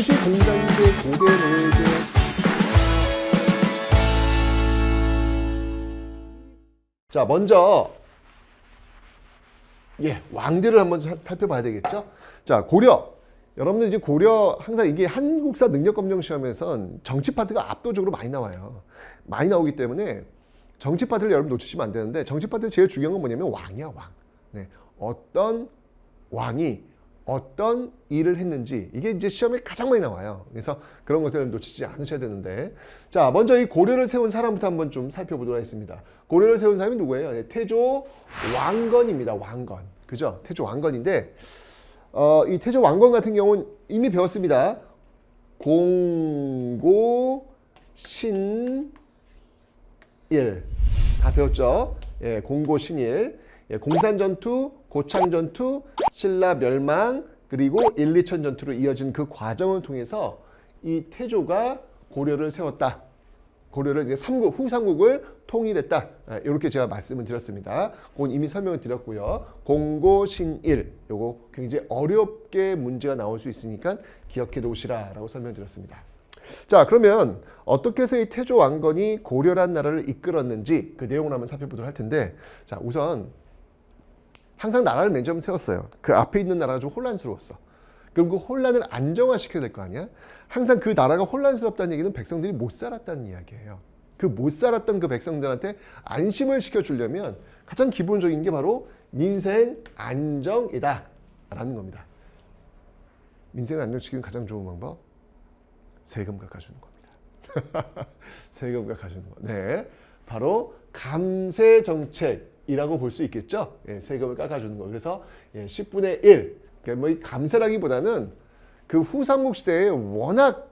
당시 공자인대 고대 노예제 자 먼저 예 왕들을 한번 사- 살펴봐야 되겠죠. 자 고려 여러분들 이제 고려 항상 이게 한국사 능력 검정 시험에선 정치 파트가 압도적으로 많이 나와요. 많이 나오기 때문에 정치 파트를 여러분 놓치시면 안 되는데 정치 파트 제일 중요한 건 뭐냐면 왕이야 왕. 네. 어떤 왕이 어떤 일을 했는지 이게 이제 시험에 가장 많이 나와요. 그래서 그런 것들을 놓치지 않으셔야 되는데 자 먼저 이 고려를 세운 사람부터 한번 좀 살펴보도록 하겠습니다. 고려를 세운 사람이 누구예요? 네, 태조 왕건입니다. 왕건 그죠? 태조 왕건인데 어, 이 태조 왕건 같은 경우는 이미 배웠습니다. 공고 신일 다 배웠죠. 예, 공고 신일, 예, 공산 전투, 고창 전투, 신라 멸망 그리고 일리천 전투로 이어진 그 과정을 통해서 이 태조가 고려를 세웠다. 고려를 이제 삼국 후삼국을 통일했다. 예, 이렇게 제가 말씀을 드렸습니다. 그건 이미 설명을 드렸고요. 공고신일 요거 굉장히 어렵게 문제가 나올 수 있으니까 기억해 놓으시라라고 설명드렸습니다. 자 그러면 어떻게 해서 이 태조 왕건이 고려란 나라를 이끌었는지 그 내용을 한번 살펴보도록 할 텐데 자 우선 항상 나라를 맨 처음 세웠어요. 그 앞에 있는 나라가 좀 혼란스러웠어. 그럼 그 혼란을 안정화시켜야 될 거 아니야? 항상 그 나라가 혼란스럽다는 얘기는 백성들이 못 살았다는 이야기예요. 그 못 살았던 그 백성들한테 안심을 시켜주려면 가장 기본적인 게 바로 민생 안정이다 라는 겁니다. 민생을 안정시키는 가장 좋은 방법 세금 깎아주는 겁니다. 세금 깎아주는 거. 네, 바로 감세 정책 이라고 볼 수 있겠죠. 예, 세금을 깎아주는 거. 그래서 예, 10분의 1. 그러니까 뭐이 감세라기보다는 그 후삼국 시대에 워낙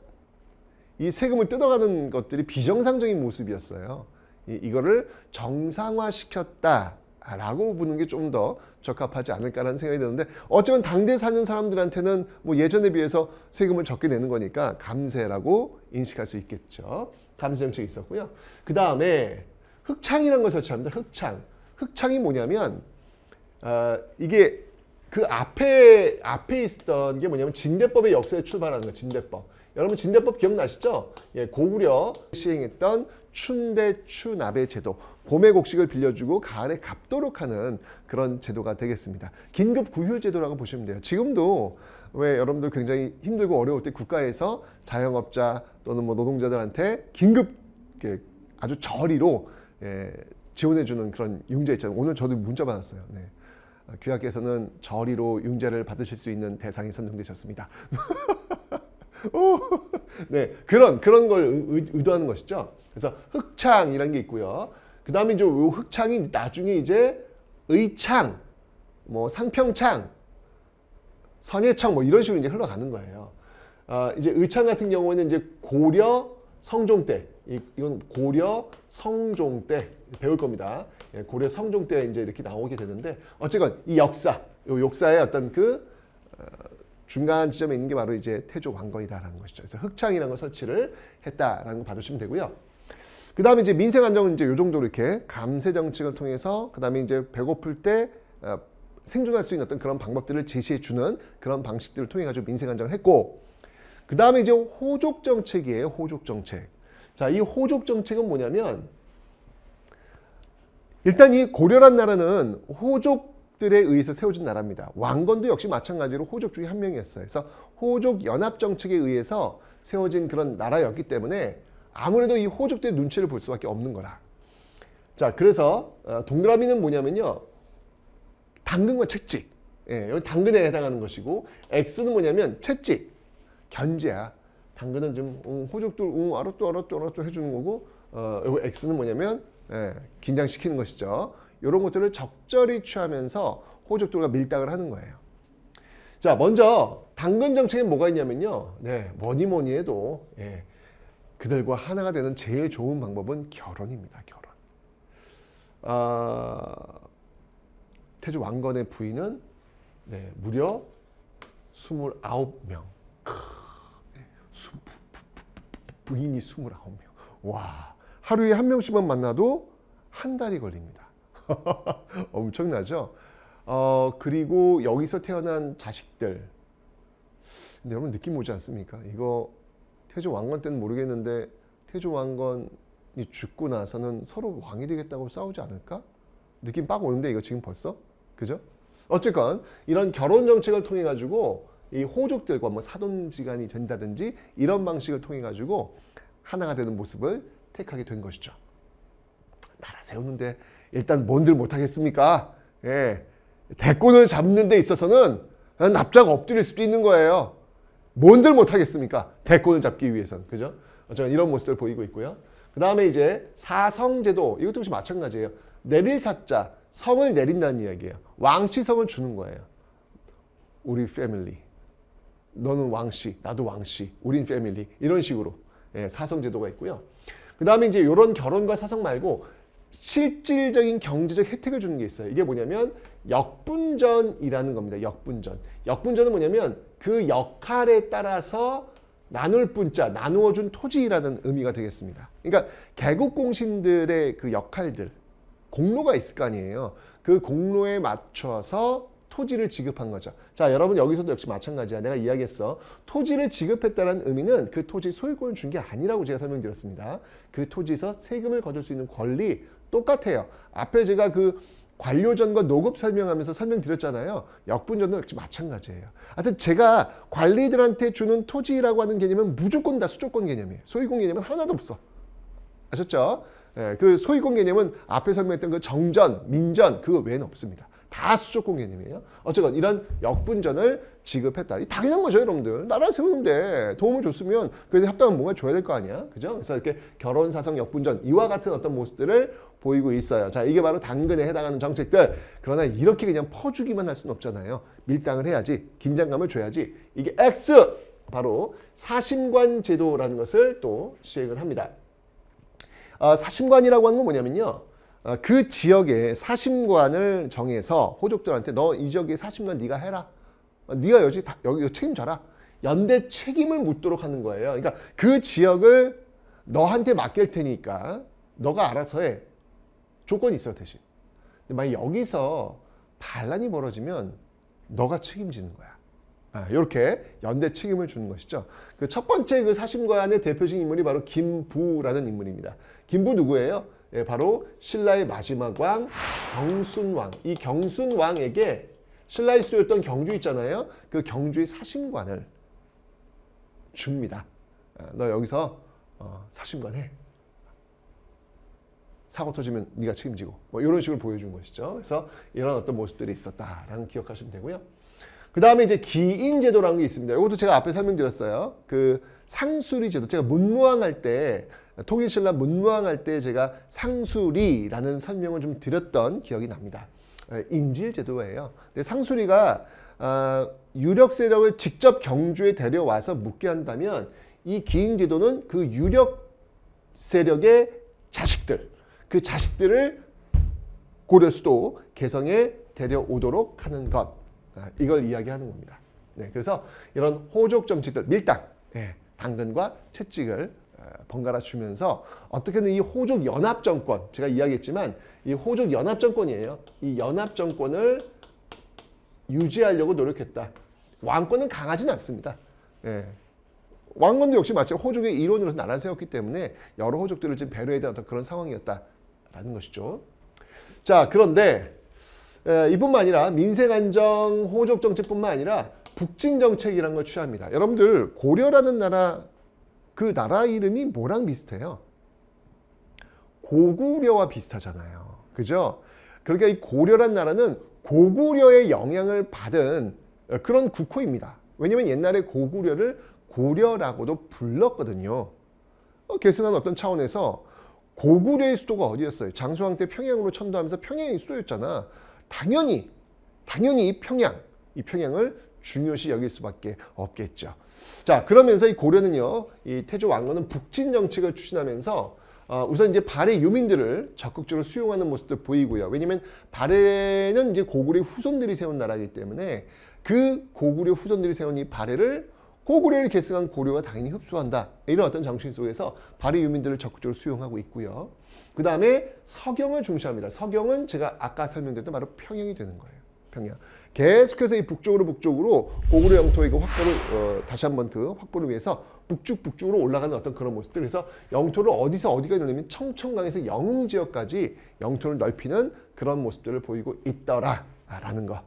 이 세금을 뜯어가는 것들이 비정상적인 모습이었어요. 이, 이거를 정상화시켰다라고 보는 게 좀 더 적합하지 않을까라는 생각이 드는데 어쩌면 당대 사는 사람들한테는 뭐 예전에 비해서 세금을 적게 내는 거니까 감세라고 인식할 수 있겠죠. 감세 정책이 있었고요. 그 다음에 흑창이라는 걸 설치합니다. 흑창. 흑창이 뭐냐면 어, 이게 그 앞에 앞에 있었던 게 뭐냐면 진대법의 역사에 출발하는 거예요. 진대법. 여러분 진대법 기억나시죠? 예, 고구려 시행했던 춘대 추납의 제도. 봄에 곡식을 빌려주고 가을에 갚도록 하는 그런 제도가 되겠습니다. 긴급 구휴 제도라고 보시면 돼요. 지금도 왜 여러분들 굉장히 힘들고 어려울 때 국가에서 자영업자 또는 뭐 노동자들한테 긴급 아주 저리로 예, 지원해주는 그런 융자 있잖아요. 오늘 저도 문자 받았어요. 네. 아, 귀하께서는 저리로 융자를 받으실 수 있는 대상이 선정되셨습니다. 오, 네, 그런 그런 걸 의- 의도하는 것이죠. 그래서 흑창이라는 게 있고요. 그 다음에 이제 요 흑창이 나중에 이제 의창, 뭐 상평창, 선예청 뭐 이런 식으로 이제 흘러가는 거예요. 아, 이제 의창 같은 경우는 이제 고려 성종 때, 이, 이건 고려 성종 때 배울 겁니다. 예, 고려 성종 때 이제 이렇게 나오게 되는데 어쨌건 이 역사, 요 역사의 어떤 그 어, 중간 지점에 있는 게 바로 이제 태조 왕건이다라는 것이죠. 그래서 흑창이라는 걸 설치를 했다라는 거 봐주시면 되고요. 그 다음에 이제 민생 안정은 이제 요 정도로 이렇게 감세 정책을 통해서 그 다음에 이제 배고플 때 어, 생존할 수 있는 어떤 그런 방법들을 제시해 주는 그런 방식들을 통해 가지고 민생 안정을 했고 그 다음에 이제 호족 정책이에요. 호족 정책. 자, 이 호족 정책은 뭐냐면 일단 이 고려란 나라는 호족들에 의해서 세워진 나라입니다. 왕건도 역시 마찬가지로 호족 중에 한 명이었어요. 그래서 호족 연합 정책에 의해서 세워진 그런 나라였기 때문에 아무래도 이 호족들의 눈치를 볼 수밖에 없는 거라. 자, 그래서 어, 동그라미는 뭐냐면요. 당근과 채찍. 예, 여기 당근에 해당하는 것이고 X는 뭐냐면 채찍, 견제야. 당근은 좀 음, 호족들 음, 알았죠, 알았죠, 알았죠 해주는 거고 어, 요거 X는 뭐냐면 예, 긴장시키는 것이죠. 이런 것들을 적절히 취하면서 호족들과 밀당을 하는 거예요. 자, 먼저 당근 정책에 뭐가 있냐면요. 네, 뭐니 뭐니 해도 예, 그들과 하나가 되는 제일 좋은 방법은 결혼입니다. 결혼. 아, 태조 왕건의 부인은 네, 무려 29명. 부, 부, 부인이 29명. 와, 하루에 한 명씩만 만나도 한 달이 걸립니다. 엄청나죠? 어, 그리고 여기서 태어난 자식들. 근데 여러분 느낌 오지 않습니까? 이거 태조 왕건 때는 모르겠는데 태조 왕건이 죽고 나서는 서로 왕이 되겠다고 싸우지 않을까? 느낌 빡 오는데 이거 지금 벌써? 그죠? 어쨌건 이런 결혼 정책을 통해 가지고 이 호족들과 뭐 사돈지간이 된다든지 이런 방식을 통해 가지고 하나가 되는 모습을 택하게 된 것이죠. 나라 세우는데 일단 뭔들 못하겠습니까? 예. 대권을 잡는 데 있어서는 납작 엎드릴 수도 있는 거예요. 뭔들 못하겠습니까? 대권을 잡기 위해서는. 그죠? 어쨌든 이런 모습들 보이고 있고요. 그 다음에 이제 사성제도 이것도 역시 마찬가지예요. 내릴 사자 성을 내린다는 이야기예요. 왕씨성을 주는 거예요. 우리 패밀리. 너는 왕씨, 나도 왕씨, 우린 패밀리. 이런 식으로 예, 사성 제도가 있고요. 그 다음에 이제 이런 결혼과 사성 말고 실질적인 경제적 혜택을 주는 게 있어요. 이게 뭐냐면 역분전이라는 겁니다. 역분전. 역분전은 뭐냐면 그 역할에 따라서 나눌 분자, 나누어 준 토지라는 의미가 되겠습니다. 그러니까 개국 공신들의 그 역할들, 공로가 있을 거 아니에요. 그 공로에 맞춰서 토지를 지급한 거죠. 자, 여러분 여기서도 역시 마찬가지야. 내가 이야기했어. 토지를 지급했다는 의미는 그 토지 소유권을 준 게 아니라고 제가 설명드렸습니다. 그 토지에서 세금을 거둘 수 있는 권리 똑같아요. 앞에 제가 그 관료전과 노급 설명하면서 설명드렸잖아요. 역분전도 역시 마찬가지예요. 하여튼 제가 관리들한테 주는 토지라고 하는 개념은 무조건 다 수조권 개념이에요. 소유권 개념은 하나도 없어. 아셨죠? 예, 그 소유권 개념은 앞에 설명했던 그 정전, 민전 그거 외에는 없습니다. 다 수조권 개념이에요. 어쨌건 이런 역분전을 지급했다. 당연한 거죠, 여러분들. 나라 세우는데 도움을 줬으면 그래도 합당한 뭔가 줘야 될 거 아니야. 그죠? 그래서 이렇게 결혼, 사성, 역분전 이와 같은 어떤 모습들을 보이고 있어요. 자, 이게 바로 당근에 해당하는 정책들. 그러나 이렇게 그냥 퍼주기만 할 수는 없잖아요. 밀당을 해야지. 긴장감을 줘야지. 이게 X! 바로 사심관 제도라는 것을 또 시행을 합니다. 어, 사심관이라고 하는 건 뭐냐면요. 어, 그 지역의 사심관을 정해서 호족들한테 너 이 지역의 사심관 네가 해라. 어, 네가 여기 다, 여기 책임져라. 연대 책임을 묻도록 하는 거예요. 그러니까 그 지역을 너한테 맡길 테니까 너가 알아서 해. 조건이 있어 대신. 만약 여기서 반란이 벌어지면 너가 책임지는 거야. 아, 이렇게 연대 책임을 주는 것이죠. 그 첫 번째 그 사심관의 대표적인 인물이 바로 김부라는 인물입니다. 김부 누구예요? 예, 바로 신라의 마지막 왕 경순왕. 이 경순왕에게 신라의 수도였던 경주 있잖아요. 그 경주의 사심관을 줍니다. 아, 너 여기서 어, 사심관 해. 사고 터지면 네가 책임지고 뭐 이런 식으로 보여준 것이죠. 그래서 이런 어떤 모습들이 있었다라는 기억하시면 되고요. 그 다음에 이제 기인제도라는 게 있습니다. 이것도 제가 앞에 설명드렸어요. 그 상수리 제도. 제가 문무왕 할 때 통일신라 문무왕할 때 제가 상수리라는 설명을 좀 드렸던 기억이 납니다. 인질 제도예요. 근데 상수리가 어, 유력 세력을 직접 경주에 데려와서 묵게 한다면 이 기인 제도는 그 유력 세력의 자식들, 그 자식들을 고려 수도 개성에 데려오도록 하는 것. 아, 이걸 이야기하는 겁니다. 네, 그래서 이런 호족 정치들 밀당, 예, 당근과 채찍을 어, 번갈아 주면서 어떻게든 이 호족 연합 정권 제가 이야기했지만 이 호족 연합 정권이에요. 이 연합 정권을 유지하려고 노력했다. 왕권은 강하진 않습니다. 예. 왕건도 역시 마찬가지 호족의 일원으로서 나라를 세웠기 때문에 여러 호족들을 지금 배려해야 되는 그런 상황이었다라는 것이죠. 자 그런데 에, 이뿐만 아니라 민생안정 호족 정책뿐만 아니라 북진 정책이라는 걸 취합니다. 여러분들 고려라는 나라 그 나라 이름이 뭐랑 비슷해요? 고구려와 비슷하잖아요. 그죠? 그러니까 이 고려란 나라는 고구려의 영향을 받은 그런 국호입니다. 왜냐면 옛날에 고구려를 고려라고도 불렀거든요. 어, 계승한 어떤 차원에서 고구려의 수도가 어디였어요? 장수왕 때 평양으로 천도하면서 평양이 수도였잖아. 당연히 당연히 평양, 이 평양을 중요시 여길 수밖에 없겠죠. 자, 그러면서 이 고려는요, 이 태조 왕건은 북진 정책을 추진하면서 어, 우선 이제 발해 유민들을 적극적으로 수용하는 모습도 보이고요. 왜냐면 발해는 이제 고구려 후손들이 세운 나라이기 때문에 그 고구려 후손들이 세운 이 발해를 고구려를 계승한 고려가 당연히 흡수한다. 이런 어떤 정신 속에서 발해 유민들을 적극적으로 수용하고 있고요. 그 다음에 서경을 중시합니다. 서경은 제가 아까 설명드렸던 바로 평양이 되는 거예요. 평양. 계속해서 이 북쪽으로 북쪽으로 고구려 영토의 그 확보를 어, 다시 한번 그 확보를 위해서 북쪽 북쪽으로 올라가는 어떤 그런 모습들. 그래서 영토를 어디서 어디가 있냐면 청천강에서 영흥 지역까지 영토를 넓히는 그런 모습들을 보이고 있더라라는 거.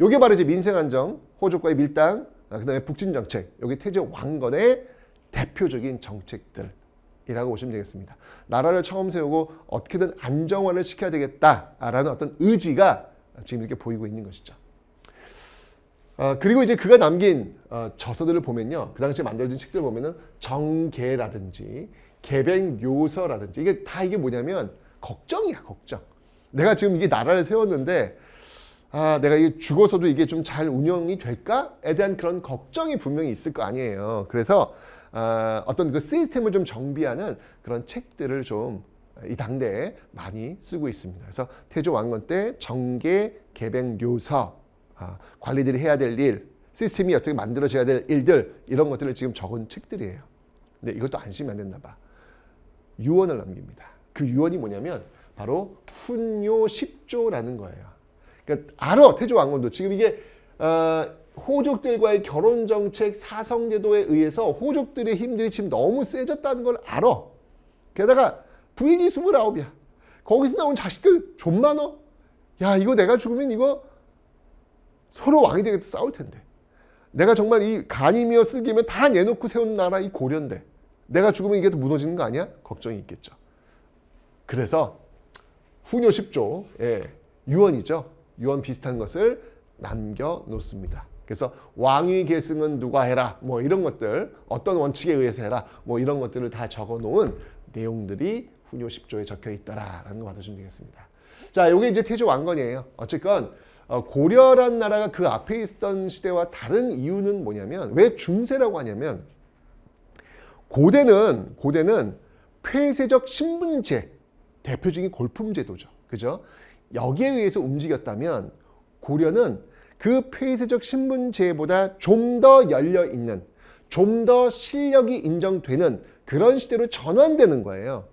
요게 바로 이제 민생 안정, 호족과의 밀당, 아, 그다음에 북진 정책. 요게 태조 왕건의 대표적인 정책들이라고 보시면 되겠습니다. 나라를 처음 세우고 어떻게든 안정화를 시켜야 되겠다라는 어떤 의지가 지금 이렇게 보이고 있는 것이죠. 어, 그리고 이제 그가 남긴 어, 저서들을 보면요. 그 당시에 만들어진 책들을 보면은 정계라든지 개백요서라든지 이게 다 이게 뭐냐면 걱정이야, 걱정. 내가 지금 이게 나라를 세웠는데 아, 내가 이게 죽어서도 이게 좀 잘 운영이 될까에 대한 그런 걱정이 분명히 있을 거 아니에요. 그래서 아, 어떤 그 시스템을 좀 정비하는 그런 책들을 좀 이 당대에 많이 쓰고 있습니다. 그래서 태조 왕건 때 정계 개백 요서 아, 관리들이 해야 될 일, 시스템이 어떻게 만들어져야 될 일들 이런 것들을 지금 적은 책들이에요. 근데 이것도 안심이 안 됐나 봐. 유언을 남깁니다. 그 유언이 뭐냐면 바로 훈요 10조라는 거예요. 그러니까 알아 태조 왕건도 지금 이게 어, 호족들과의 결혼 정책 사성 제도에 의해서 호족들의 힘들이 지금 너무 세졌다는 걸 알아. 게다가 부인이 29이야. 거기서 나온 자식들 좀 많어. 야 이거 내가 죽으면 이거 서로 왕이 되겠다 싸울 텐데. 내가 정말 이 간이며 쓸기면 다 내놓고 세운 나라 이 고려인데 내가 죽으면 이게 또 무너지는 거 아니야? 걱정이 있겠죠. 그래서 후녀 10조 예, 유언이죠. 유언 비슷한 것을 남겨놓습니다. 그래서 왕위 계승은 누가 해라 뭐 이런 것들 어떤 원칙에 의해서 해라 뭐 이런 것들을 다 적어놓은 내용들이 후녀 10조에 적혀 있더라라는 거 받으시면 되겠습니다. 자, 이게 이제 태조 왕건이에요. 어쨌건 어, 고려란 나라가 그 앞에 있던 시대와 다른 이유는 뭐냐면 왜 중세라고 하냐면 고대는 고대는 폐쇄적 신분제 대표적인 골품제도죠. 그죠? 여기에 의해서 움직였다면 고려는 그 폐쇄적 신분제보다 좀 더 열려 있는 좀 더 실력이 인정되는 그런 시대로 전환되는 거예요.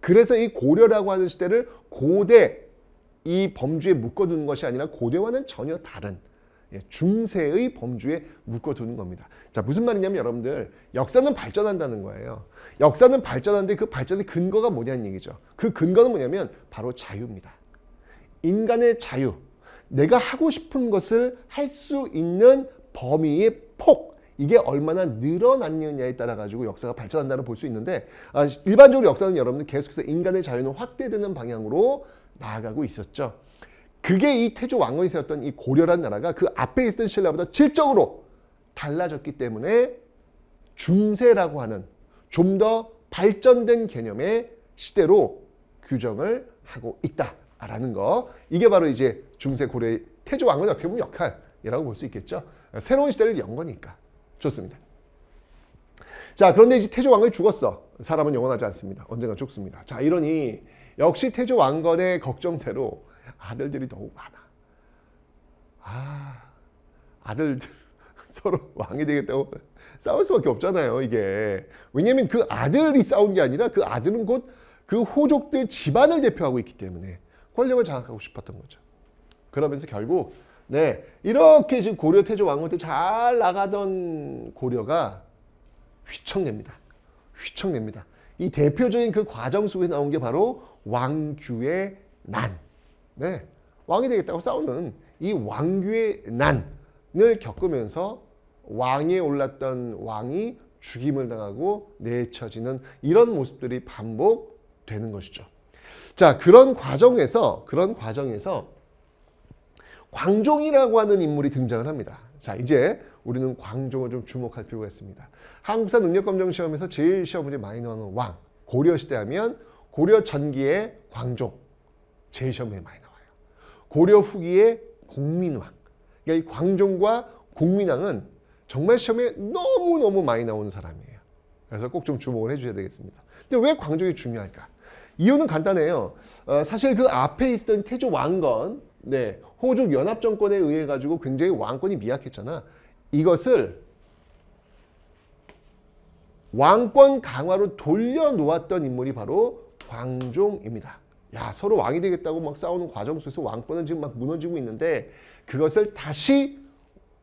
그래서 이 고려라고 하는 시대를 고대 이 범주에 묶어두는 것이 아니라 고대와는 전혀 다른 예, 중세의 범주에 묶어두는 겁니다. 자 무슨 말이냐면 여러분들 역사는 발전한다는 거예요. 역사는 발전하는데 그 발전의 근거가 뭐냐는 얘기죠. 그 근거는 뭐냐면 바로 자유입니다. 인간의 자유, 내가 하고 싶은 것을 할 수 있는 범위의 폭, 이게 얼마나 늘어났느냐에 따라 가지고 역사가 발전한다는 볼 수 있는데 아, 일반적으로 역사는 여러분들 계속해서 인간의 자유는 확대되는 방향으로 나아가고 있었죠. 그게 이 태조 왕건이 세웠던 이 고려란 나라가 그 앞에 있던 신라보다 질적으로 달라졌기 때문에 중세라고 하는 좀 더 발전된 개념의 시대로 규정을 하고 있다라는 거. 이게 바로 이제 중세 고려의 태조 왕건의 어떻게 보면 역할이라고 볼 수 있겠죠. 새로운 시대를 연 거니까. 좋습니다. 자, 그런데 이제 태조 왕건이 죽었어. 사람은 영원하지 않습니다. 언젠가 죽습니다. 자, 이러니 역시 태조 왕건의 걱정대로 아들들이 너무 많아. 아, 아들들 서로 왕이 되겠다고 싸울 수밖에 없잖아요, 이게. 왜냐면 그 아들이 싸운 게 아니라 그 아들은 곧 그 호족들 집안을 대표하고 있기 때문에 권력을 장악하고 싶었던 거죠. 그러면서 결국 네 이렇게 지금 고려 태조 왕건 때 잘 나가던 고려가 휘청냅니다. 휘청냅니다. 이 대표적인 그 과정 속에 나온 게 바로 왕규의 난. 네. 왕이 되겠다고 싸우는 이 왕규의 난을 겪으면서 왕에 올랐던 왕이 죽임을 당하고 내쳐지는 이런 모습들이 반복되는 것이죠. 자, 그런 과정에서 그런 과정에서 광종이라고 하는 인물이 등장을 합니다. 자, 이제 우리는 광종을 좀 주목할 필요가 있습니다. 한국사 능력검정 시험에서 제일 시험 문제 많이 나오는 왕. 고려 시대 하면 고려 전기의 광종. 제일 시험에 많이 나와요. 고려 후기의 공민왕. 그러니까 이 광종과 공민왕은 정말 시험에 너무너무 많이 나오는 사람이에요. 그래서 꼭 좀 주목을 해주셔야 되겠습니다. 근데 왜 광종이 중요할까? 이유는 간단해요. 어, 사실 그 앞에 있었던 태조 왕건, 네, 호족 연합 정권에 의해 가지고 굉장히 왕권이 미약했잖아. 이것을 왕권 강화로 돌려놓았던 인물이 바로 광종입니다. 야 서로 왕이 되겠다고 막 싸우는 과정 속에서 왕권은 지금 막 무너지고 있는데 그것을 다시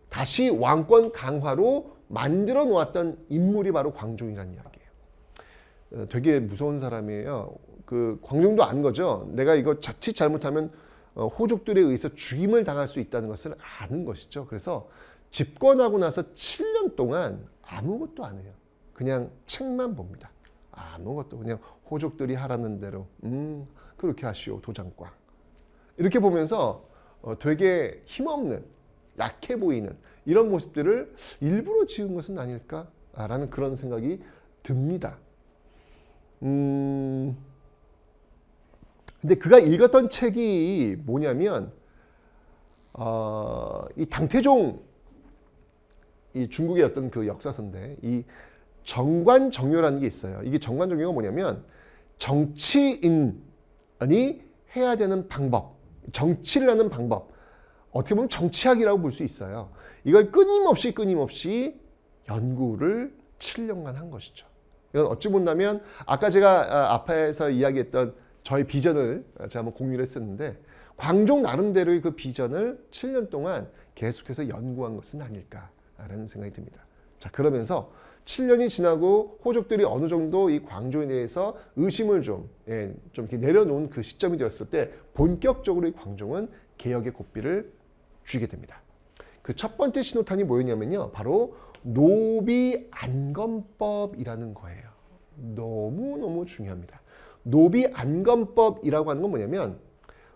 다시 왕권 강화로 만들어 놓았던 인물이 바로 광종이라는 이야기예요. 어, 되게 무서운 사람이에요. 그 광종도 안 거죠. 내가 이거 자칫 잘못하면 어, 호족들에 의해서 죽임을 당할 수 있다는 것을 아는 것이죠. 그래서 집권하고 나서 7년 동안 아무것도 안 해요. 그냥 책만 봅니다. 아무것도 그냥 호족들이 하라는 대로. 음 그렇게 하시오 도장꽝 이렇게 보면서 어, 되게 힘없는 약해 보이는 이런 모습들을 일부러 지은 것은 아닐까라는 그런 생각이 듭니다. 음, 근데 그가 읽었던 책이 뭐냐면 어, 이 당태종 이 중국의 어떤 그 역사서인데 이 정관정요라는 게 있어요. 이게 정관정요가 뭐냐면 정치인이 해야 되는 방법, 정치를 하는 방법, 어떻게 보면 정치학이라고 볼 수 있어요. 이걸 끊임없이 끊임없이 연구를 7년간 한 것이죠. 이건 어찌 본다면 아까 제가 아, 앞에서 이야기했던 저의 비전을 제가 한번 공유를 했었는데 광종 나름대로의 그 비전을 7년 동안 계속해서 연구한 것은 아닐까라는 생각이 듭니다. 자 그러면서 7년이 지나고 호족들이 어느 정도 이 광종에 대해서 의심을 좀, 예, 좀 이렇게 내려놓은 그 시점이 되었을 때 본격적으로 이 광종은 개혁의 고삐를 쥐게 됩니다. 그 첫 번째 신호탄이 뭐였냐면요. 바로 노비 안건법이라는 거예요. 너무너무 중요합니다. 노비 안건법이라고 하는 건 뭐냐면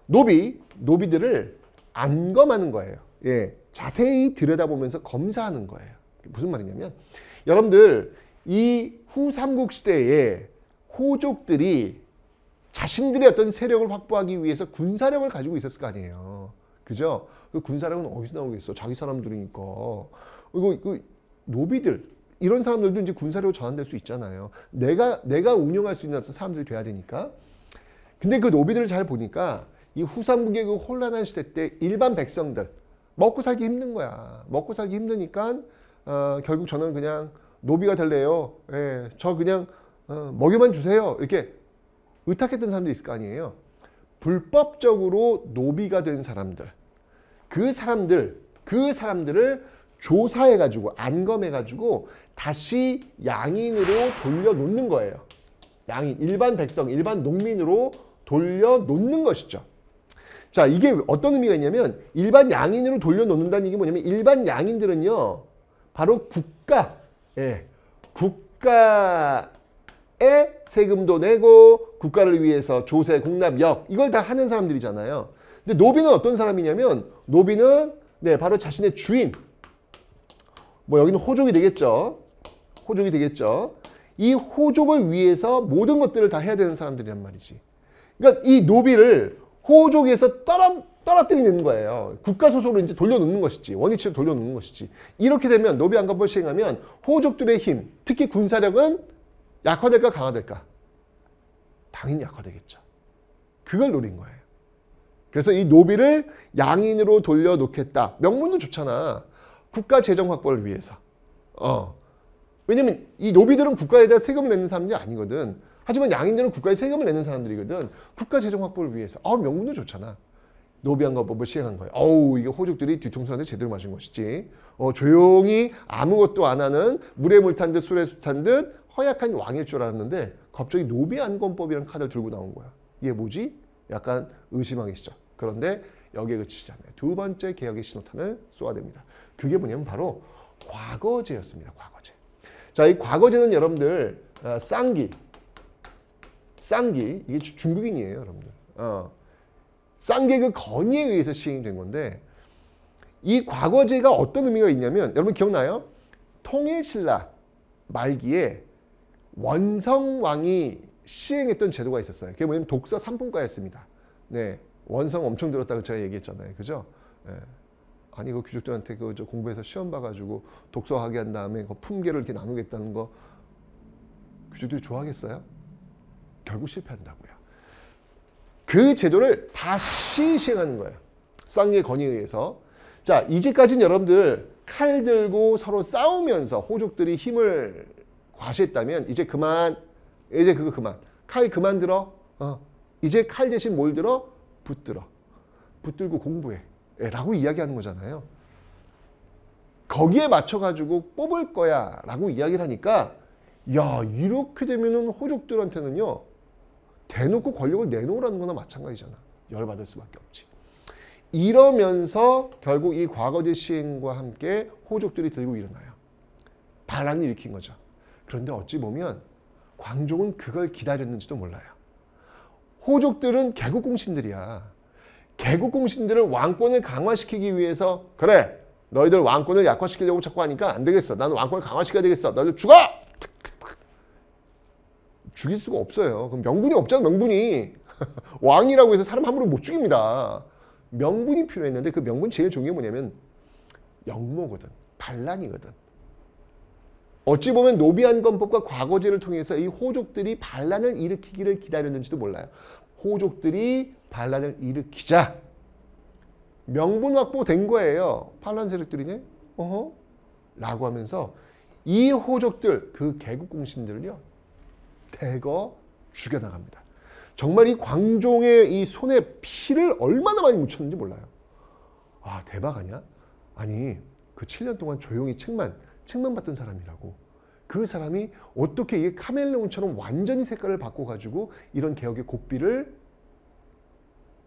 노비, 노비들을 안검하는 거예요. 예, 자세히 들여다보면서 검사하는 거예요. 무슨 말이냐면 여러분들 이 후삼국 시대에 호족들이 자신들의 어떤 세력을 확보하기 위해서 군사력을 가지고 있었을 거 아니에요. 그죠? 그 군사력은 어디서 나오겠어? 자기 사람들이니까. 이거 그 노비들 이런 사람들도 이제 군사력으로 전환될 수 있잖아요. 내가 내가 운영할 수 있는 사람들이 돼야 되니까. 근데 그 노비들을 잘 보니까 이 후삼국의 그 혼란한 시대 때 일반 백성들 먹고 살기 힘든 거야. 먹고 살기 힘드니까 어, 결국 저는 그냥 노비가 될래요. 예, 저 그냥 어, 먹여만 주세요. 이렇게 의탁했던 사람도 있을 거 아니에요. 불법적으로 노비가 된 사람들, 그 사람들, 그 사람들을 조사해가지고 안검해가지고 다시 양인으로 돌려놓는 거예요. 양인, 일반 백성, 일반 농민으로 돌려놓는 것이죠. 자, 이게 어떤 의미가 있냐면 일반 양인으로 돌려놓는다는 게 뭐냐면 일반 양인들은요. 바로 국가, 예, 국가에 세금도 내고 국가를 위해서 조세, 공납역 이걸 다 하는 사람들이잖아요. 근데 노비는 어떤 사람이냐면 노비는 네 바로 자신의 주인, 뭐 여기는 호족이 되겠죠. 호족이 되겠죠. 이 호족을 위해서 모든 것들을 다 해야 되는 사람들이란 말이지. 그러니까 이 노비를 호족에서 떨어 떨어뜨리는 거예요. 국가 소속으로 이제 돌려놓는 것이지. 원위치를 돌려놓는 것이지. 이렇게 되면 노비 안건법을 시행하면 호족들의 힘, 특히 군사력은 약화될까 강화될까? 당연히 약화되겠죠. 그걸 노린 거예요. 그래서 이 노비를 양인으로 돌려놓겠다. 명분도 좋잖아. 국가 재정 확보를 위해서. 어. 왜냐면 이 노비들은 국가에다 세금을 내는 사람들이 아니거든. 하지만 양인들은 국가에 세금을 내는 사람들이거든. 국가 재정 확보를 위해서. 아, 명분도 좋잖아. 노비안검법을 시행한 거예요. 어우 이게 호족들이 뒤통수한테 제대로 맞은 것이지. 어, 조용히 아무것도 안 하는 물에 물 탄 듯 술에 물 탄 듯 허약한 왕일 줄 알았는데 갑자기 노비안검법이라는 카드를 들고 나온 거야. 이게 뭐지? 약간 의심하기 시작. 그런데 여기에 그치지 않아요. 두 번째 개혁의 신호탄을 쏘아댑니다. 그게 뭐냐면 바로 과거제였습니다. 과거제. 자, 이 과거제는 여러분들 어, 쌍기, 쌍기 이게 중국인이에요, 여러분들. 어. 쌍계그 건의에 의해서 시행이 된 건데 이 과거제가 어떤 의미가 있냐면 여러분 기억나요? 통일신라 말기에 원성왕이 시행했던 제도가 있었어요. 그게 뭐냐면 독서 삼품과였습니다. 네, 원성 엄청 들었다고 제가 얘기했잖아요. 그죠? 네. 아니 그 귀족들한테 그 공부해서 시험 봐가지고 독서하게 한 다음에 그 품계를 이렇게 나누겠다는 거 귀족들이 좋아하겠어요? 결국 실패한다고요. 그 제도를 다시 시행하는 거예요. 쌍의 건의에 의해서. 자, 이제까지는 여러분들 칼 들고 서로 싸우면서 호족들이 힘을 과시했다면 이제 그만, 이제 그거 그만. 칼 그만 들어. 어, 이제 칼 대신 뭘 들어? 붙들어. 붙들고 공부해. 라고 이야기하는 거잖아요. 거기에 맞춰가지고 뽑을 거야 라고 이야기를 하니까 야 이렇게 되면은 호족들한테는요 대놓고 권력을 내놓으라는 거나 마찬가지잖아. 열받을 수밖에 없지. 이러면서 결국 이 과거제 시행과 함께 호족들이 들고 일어나요. 반란을 일으킨 거죠. 그런데 어찌 보면 광종은 그걸 기다렸는지도 몰라요. 호족들은 개국공신들이야. 개국공신들을 왕권을 강화시키기 위해서 그래 너희들 왕권을 약화시키려고 자꾸 하니까 안 되겠어. 나는 왕권을 강화시켜야 되겠어. 너희들 죽어! 죽일 수가 없어요. 그럼 명분이 없잖아 명분이. 왕이라고 해서 사람 함부로 못 죽입니다. 명분이 필요했는데 그 명분 제일 중요한 게 뭐냐면 영모거든. 반란이거든. 어찌 보면 노비안 건법과 과거제를 통해서 이 호족들이 반란을 일으키기를 기다렸는지도 몰라요. 호족들이 반란을 일으키자 명분 확보된 거예요. 반란 세력들이네. 어허. 라고 하면서 이 호족들 그 개국 공신들을요. 대거 죽여나갑니다. 정말 이 광종의 이 손에 피를 얼마나 많이 묻혔는지 몰라요. 아 대박 아니야? 아니 그 7년 동안 조용히 책만 책만 받던 사람이라고 그 사람이 어떻게 이 카멜레온처럼 완전히 색깔을 바꿔가지고 이런 개혁의 고삐를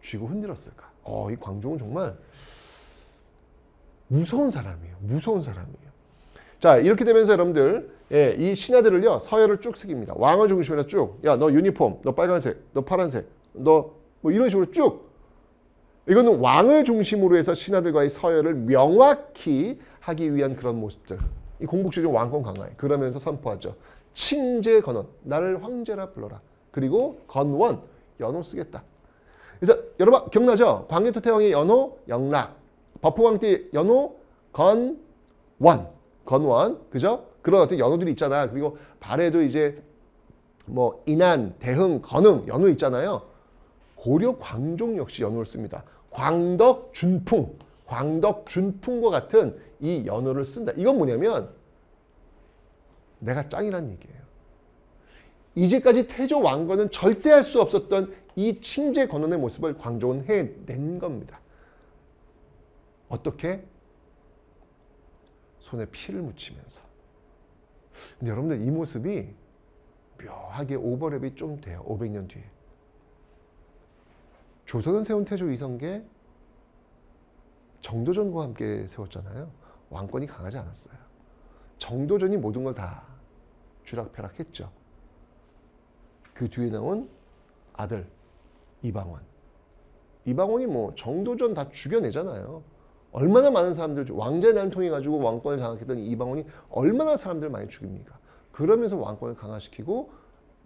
쥐고 흔들었을까? 어, 이 광종은 정말 무서운 사람이에요. 무서운 사람이에요. 자, 이렇게 되면서 여러분들, 예, 이 신하들을요, 서열을 쭉 쓰깁니다. 왕을 중심으로 쭉. 야, 너 유니폼, 너 빨간색, 너 파란색, 너 뭐 이런 식으로 쭉. 이거는 왕을 중심으로 해서 신하들과의 서열을 명확히 하기 위한 그런 모습들. 이 공복주의 왕권 강화에 그러면서 선포하죠. 친제 건원, 나를 황제라 불러라. 그리고 건원, 연호 쓰겠다. 그래서 여러분 기억나죠? 광개토 태왕의 연호 영락, 법호왕 때 연호 건원, 건원, 그죠? 그런 어떤 연호들이 있잖아. 그리고 발에도 이제 뭐 인안, 대흥, 건흥 연호 있잖아요. 고려 광종 역시 연호를 씁니다. 광덕, 준풍, 광덕, 준풍과 같은 이 연호를 쓴다. 이건 뭐냐면 내가 짱이란 얘기예요. 이제까지 태조 왕건은 절대 할 수 없었던 이 칭제 건원의 모습을 광종은 해낸 겁니다. 어떻게? 손에 피를 묻히면서. 근데 여러분들 이 모습이 묘하게 오버랩이 좀 돼요. 500년 뒤에. 조선은 세운 태조 이성계 정도전과 함께 세웠잖아요. 왕권이 강하지 않았어요. 정도전이 모든 걸다 쥐락펴락했죠. 그 뒤에 나온 아들 이방원. 이방원이 뭐 정도전 다 죽여내잖아요. 얼마나 많은 사람들 왕제 난 통해 가지고 왕권을 장악했던 이방원이 얼마나 사람들 많이 죽입니까? 그러면서 왕권을 강화시키고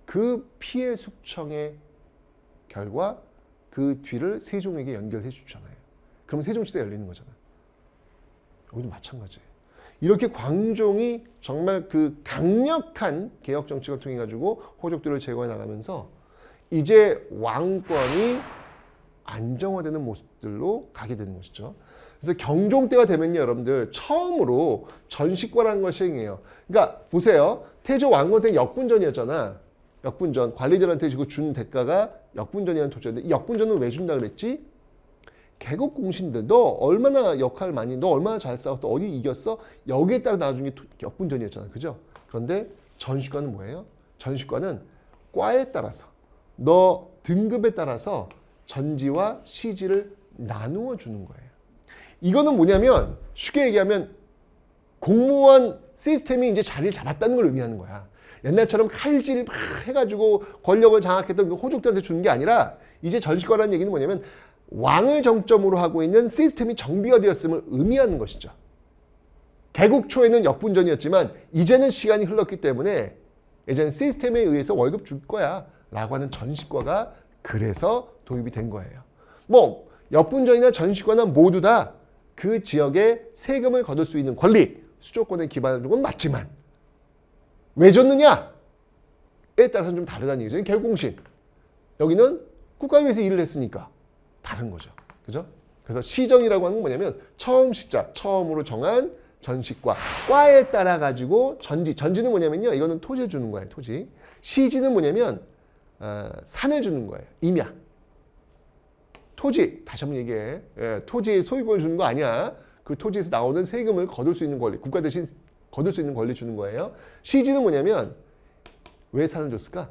그 피해 숙청의 결과 그 뒤를 세종에게 연결해 주잖아요. 그럼 세종시대 열리는 거잖아요. 여기도 마찬가지예요. 이렇게 광종이 정말 그 강력한 개혁 정책을 통해 가지고 호족들을 제거해 나가면서 이제 왕권이 안정화되는 모습들로 가게 되는 것이죠. 그래서 경종 때가 되면요, 여러분들 처음으로 전식과라는 걸 시행해요. 그러니까 보세요, 태조 왕건 때 역분전이었잖아. 역분전. 관리들한테 주고 준 대가가 역분전이라는 토지였는데 이 역분전은 왜 준다 그랬지? 개국 공신들. 너 얼마나 역할 많이 너 얼마나 잘 싸웠어? 어디 이겼어? 여기에 따라 나중에 역분전이었잖아. 그죠? 그런데 전시관은 뭐예요? 전시관은 과에 따라서 너 등급에 따라서 전지와 시지를 나누어 주는 거예요 이거는 뭐냐면 쉽게 얘기하면 공무원 시스템이 이제 자리를 잡았다는 걸 의미하는 거야 옛날처럼 칼질 막 해가지고 권력을 장악했던 그 호족들한테 주는 게 아니라 이제 전시관이라는 얘기는 뭐냐면 왕을 정점으로 하고 있는 시스템이 정비가 되었음을 의미하는 것이죠. 개국 초에는 역분전이었지만 이제는 시간이 흘렀기 때문에 이제는 시스템에 의해서 월급 줄 거야 라고 하는 전시과가 그래서 도입이 된 거예요. 뭐 역분전이나 전시과나 모두 다 그 지역에 세금을 거둘 수 있는 권리, 수조권에 기반을 두고는 맞지만 왜 줬느냐에 따라서는 좀 다르다는 얘기죠. 개국공신. 여기는 국가에 위해서 일을 했으니까 다른 거죠. 그죠? 그래서 시정이라고 하는 건 뭐냐면 처음 시자, 처음으로 정한 전시과, 과에 따라 가지고 전지, 전지는 뭐냐면요. 이거는 토지를 주는 거예요. 토지. 시지는 뭐냐면 어, 산을 주는 거예요. 임야. 토지 다시 한번 얘기해. 예, 토지의 소유권을 주는 거 아니야. 그 토지에서 나오는 세금을 거둘 수 있는 권리, 국가 대신 거둘 수 있는 권리 주는 거예요. 시지는 뭐냐면 왜 산을 줬을까?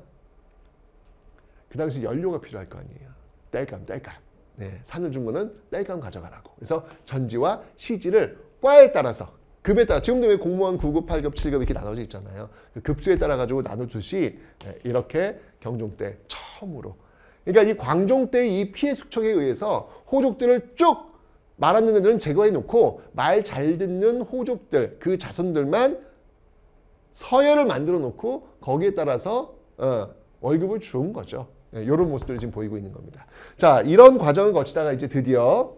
그 당시 연료가 필요할 거 아니에요. 땔감, 땔감. 네, 산을 준 거는 땔감 가져가라고. 그래서 전지와 시지를 과에 따라서 급에 따라 지금도 왜 공무원 9급, 8급, 7급 이렇게 나눠져 있잖아요. 그 급수에 따라 가지고 나눠주시 네, 이렇게 경종 때 처음으로. 그러니까 이 광종 때 이 피해 수척에 의해서 호족들을 쭉 말하는 애들은 제거해 놓고 말 잘 듣는 호족들 그 자손들만 서열을 만들어 놓고 거기에 따라서 어, 월급을 준 거죠. 네, 이런 모습들을 지금 보이고 있는 겁니다. 자, 이런 과정을 거치다가 이제 드디어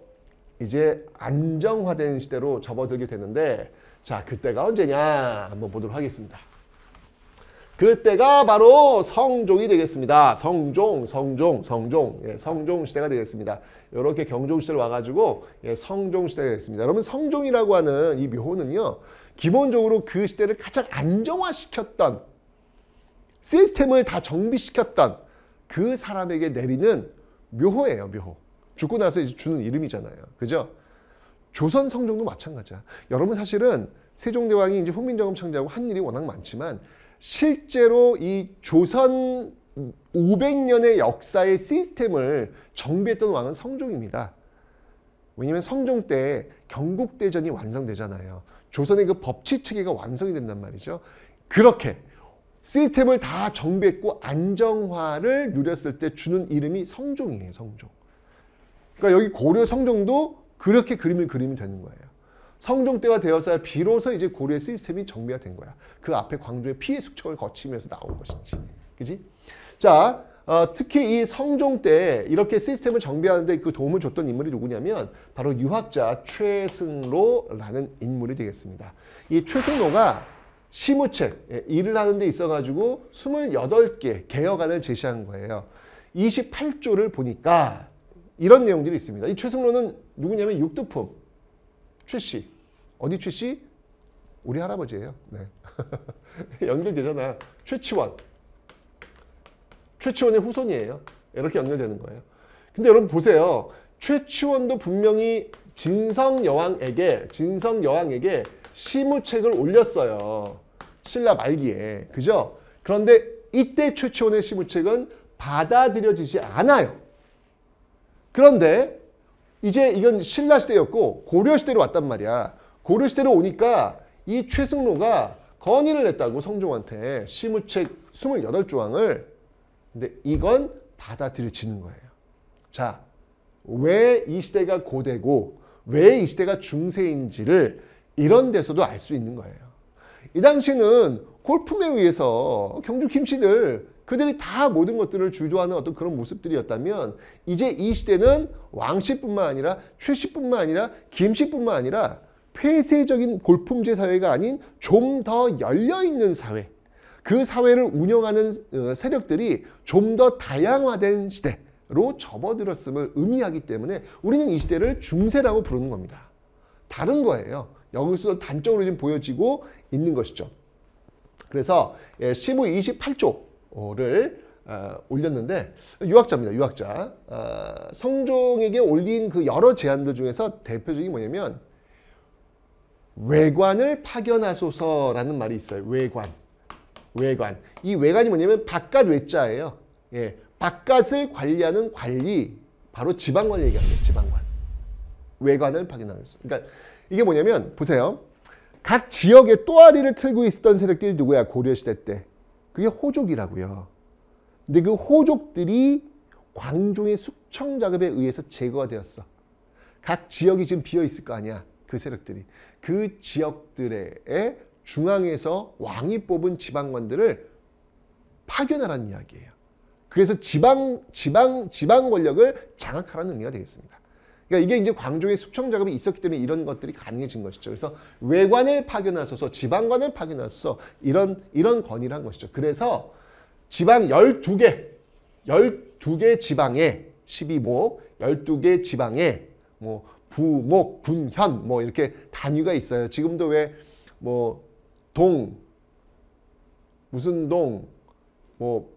이제 안정화된 시대로 접어들게 되는데 자, 그때가 언제냐 한번 보도록 하겠습니다. 그때가 바로 성종이 되겠습니다. 성종, 성종, 성종, 예, 성종 시대가 되겠습니다. 이렇게 경종 시대로 와가지고 예, 성종 시대가 되겠습니다. 여러분 성종이라고 하는 이 묘호는요, 기본적으로 그 시대를 가장 안정화시켰던 시스템을 다 정비시켰던 그 사람에게 내리는 묘호예요, 묘호. 죽고 나서 이제 주는 이름이잖아요. 그죠? 조선 성종도 마찬가지야. 여러분 사실은 세종대왕이 이제 훈민정음 창제하고 한 일이 워낙 많지만 실제로 이 조선 500년의 역사의 시스템을 정비했던 왕은 성종입니다. 왜냐하면 성종 때 경국대전이 완성되잖아요. 조선의 그 법치 체계가 완성이 된단 말이죠. 그렇게 시스템을 다 정비했고 안정화를 누렸을 때 주는 이름이 성종이에요. 성종. 그러니까 여기 고려 성종도 그렇게 그림을 그리면 되는 거예요. 성종 때가 되었어야 비로소 이제 고려의 시스템이 정비가 된 거야. 그 앞에 광주의 피해 숙청을 거치면서 나온 것인지. 그지? 자, 어, 특히 이 성종 때 이렇게 시스템을 정비하는데 그 도움을 줬던 인물이 누구냐면 바로 유학자 최승로라는 인물이 되겠습니다. 이 최승로가 시무책, 예, 일을 하는 데 있어가지고 28개 개혁안을 제시한 거예요. 28조를 보니까 이런 내용들이 있습니다. 이 최승로는 누구냐면 육두품 최씨. 어디 최씨? 우리 할아버지예요. 네. 연결되잖아. 최치원. 최치원의 후손이에요. 이렇게 연결되는 거예요. 근데 여러분 보세요. 최치원도 분명히 진성 여왕에게 진성 여왕에게 시무책을 올렸어요. 신라 말기에. 그죠? 그런데 이때 최치원의 시무책은 받아들여지지 않아요. 그런데 이제 이건 신라 시대였고 고려 시대로 왔단 말이야. 고려 시대로 오니까 이 최승로가 건의를 했다고 성종한테 시무책 28조항을 근데 이건 받아들여지는 거예요. 자, 왜 이 시대가 고대고 왜 이 시대가 중세인지를 이런 데서도 알 수 있는 거예요. 이 당시는 골품에 의해서 경주 김씨들 그들이 다 모든 것들을 주도하는 어떤 그런 모습들이었다면 이제 이 시대는 왕씨뿐만 아니라 최씨뿐만 아니라 김씨뿐만 아니라 폐쇄적인 골품제 사회가 아닌 좀 더 열려있는 사회 그 사회를 운영하는 어, 세력들이 좀 더 다양화된 시대로 접어들었음을 의미하기 때문에 우리는 이 시대를 중세라고 부르는 겁니다. 다른 거예요. 여기서도 단적으로 좀 보여지고 있는 것이죠. 그래서 예, 시무 28조를 어, 올렸는데 유학자입니다. 유학자. 어, 성종에게 올린 그 여러 제안들 중에서 대표적인 뭐냐면 외관을 파견하소서라는 말이 있어요. 외관. 외관. 이 외관이 뭐냐면 바깥 외자예요. 예. 바깥을 관리하는 관리. 바로 지방관 거예요. 지방관. 외관을 파견하소서. 그러니까 이게 뭐냐면 보세요. 각 지역에 또아리를 틀고 있었던 세력들이 누구야? 고려시대 때. 그게 호족이라고요. 근데 그 호족들이 광종의 숙청 작업에 의해서 제거가 되었어. 각 지역이 지금 비어 있을 거 아니야. 그 세력들이. 그 지역들의 중앙에서 왕이 뽑은 지방관들을 파견하라는 이야기예요. 그래서 지방 지방 지방 권력을 장악하라는 의미가 되겠습니다. 그러니까 이게 이제 광종의 숙청 작업이 있었기 때문에 이런 것들이 가능해진 것이죠. 그래서 외관을 파견하소서, 지방관을 파견하소서 이런 이런 건의를 한 것이죠. 그래서 지방 12개, 12개 지방에 12목, 12개 지방에 뭐 부 목, 군 현 뭐 이렇게 단위가 있어요. 지금도 왜 뭐 동, 무슨 동, 뭐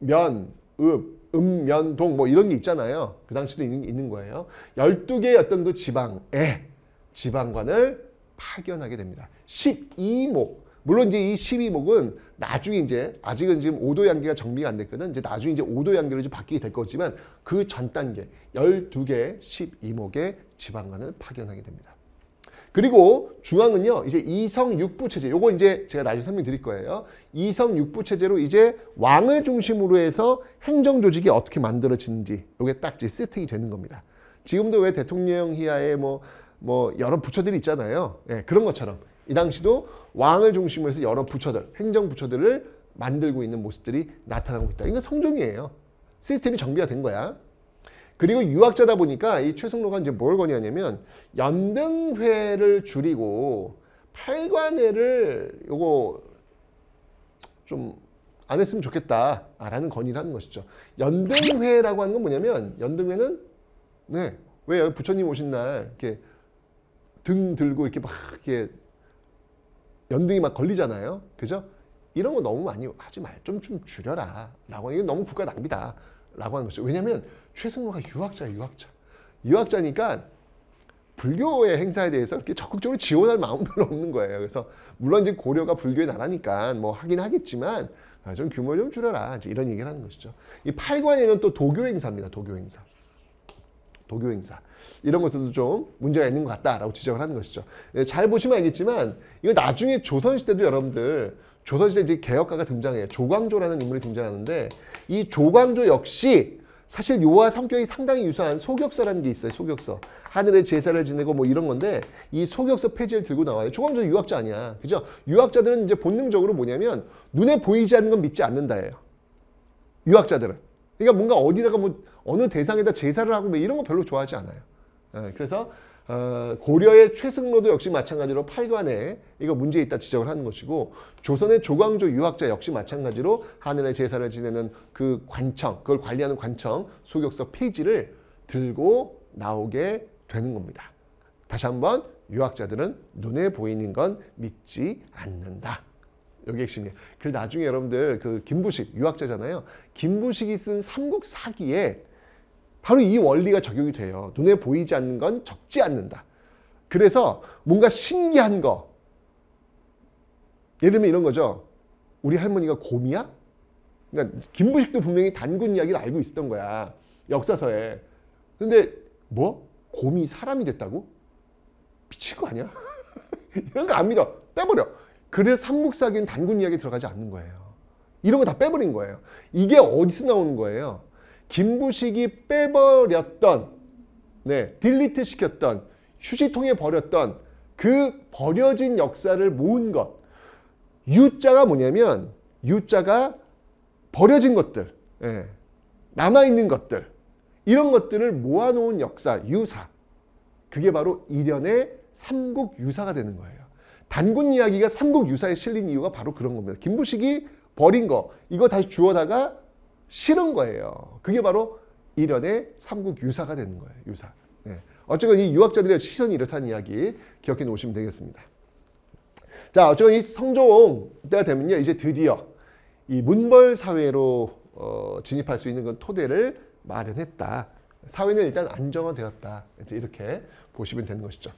면, 읍, 음, 면, 동 뭐 이런 게 있잖아요. 그 당시도 있는, 있는 거예요. 12개의 어떤 그 지방에 지방관을 파견하게 됩니다. 12목. 물론 이제 이 12목은 나중에 이제 아직은 지금 5도 양계가 정비가 안 됐거든. 이제 나중에 이제 5도 양계로 이제 바뀌게 될 거지만 그 전 단계 12개 12목의 지방관을 파견하게 됩니다. 그리고 중앙은요 이제 이성 육부 체제 요거 이제 제가 나중에 설명드릴 거예요. 이성 육부 체제로 이제 왕을 중심으로 해서 행정 조직이 어떻게 만들어지는지 요게 딱 이제 세팅이 되는 겁니다. 지금도 왜 대통령 이하에 뭐, 뭐 여러 부처들이 있잖아요. 예, 그런 것처럼. 이 당시도 왕을 중심으로 해서 여러 부처들 행정 부처들을 만들고 있는 모습들이 나타나고 있다. 이건 성종이에요. 시스템이 정비가 된 거야 그리고 유학자다 보니까 이 최승로가 이제 뭘 권유하냐면 연등회를 줄이고 팔관회를 요거 좀 안 했으면 좋겠다라는 건의를 하는 것이죠. 연등회라고 하는 건 뭐냐면 연등회는 네. 왜 부처님 오신 날 이렇게 등 들고 이렇게 막 이렇게 연등이 막 걸리잖아요. 그죠? 이런 거 너무 많이 하지 말. 좀, 좀 줄여라. 라고. 이건 너무 국가 낭비다. 라고 하는 것이죠. 왜냐면 최승로가 유학자예요, 유학자. 유학자니까 불교의 행사에 대해서 이렇게 적극적으로 지원할 마음 별로 없는 거예요. 그래서 물론 이제 고려가 불교의 나라니까 뭐 하긴 하겠지만 아, 좀 규모 좀 줄여라. 이제 이런 얘기를 하는 것이죠. 이 팔관에는 또 도교 행사입니다. 도교 행사. 도교 행사. 이런 것들도 좀 문제가 있는 것 같다라고 지적을 하는 것이죠. 예, 잘 보시면 알겠지만 이거 나중에 조선시대도 여러분들 조선시대 이제 개혁가가 등장해요. 조광조라는 인물이 등장하는데 이 조광조 역시 사실 요와 성격이 상당히 유사한 소격서라는 게 있어요. 소격서. 하늘에 제사를 지내고 뭐 이런 건데 이 소격서 폐지를 들고 나와요. 조광조 유학자 아니야. 그죠? 유학자들은 이제 본능적으로 뭐냐면 눈에 보이지 않는 건 믿지 않는다예요. 유학자들은. 그러니까 뭔가 어디다가 뭐 어느 대상에다 제사를 하고 뭐 이런 거 별로 좋아하지 않아요. 예, 그래서 어, 고려의 최승로도 역시 마찬가지로 팔관에 이거 문제 있다 지적을 하는 것이고 조선의 조광조 유학자 역시 마찬가지로 하늘의 제사를 지내는 그 관청 그걸 관리하는 관청 소격서 폐지를 들고 나오게 되는 겁니다. 다시 한번 유학자들은 눈에 보이는 건 믿지 않는다. 여기 핵심이에요. 그리고 나중에 여러분들 그 김부식 유학자잖아요. 김부식이 쓴 삼국사기에 바로 이 원리가 적용이 돼요. 눈에 보이지 않는 건 적지 않는다. 그래서 뭔가 신기한 거. 예를 들면 이런 거죠. 우리 할머니가 곰이야? 그러니까 김부식도 분명히 단군 이야기를 알고 있었던 거야. 역사서에. 근데 뭐? 곰이 사람이 됐다고? 미친 거 아니야? 이런 거 안 믿어. 빼버려. 그래서 삼국사기는 단군 이야기 들어가지 않는 거예요. 이런 거 다 빼버린 거예요. 이게 어디서 나오는 거예요? 김부식이 빼버렸던, 네, 딜리트 시켰던, 휴지통에 버렸던 그 버려진 역사를 모은 것. U자가 뭐냐면, U자가 버려진 것들, 네, 남아있는 것들, 이런 것들을 모아놓은 역사, 유사. 그게 바로 일련의 삼국 유사가 되는 거예요. 단군 이야기가 삼국 유사에 실린 이유가 바로 그런 겁니다. 김부식이 버린 거, 이거 다시 주워다가 실은 거예요. 그게 바로 일련의 삼국 유사가 되는 거예요. 유사. 네. 어쨌건 이 유학자들의 시선이 이렇다는 이야기 기억해 놓으시면 되겠습니다. 자, 어쨌건 이 성종 때가 되면요. 이제 드디어 이 문벌 사회로 어, 진입할 수 있는 건 토대를 마련했다. 사회는 일단 안정화되었다. 이제 이렇게 보시면 되는 것이죠.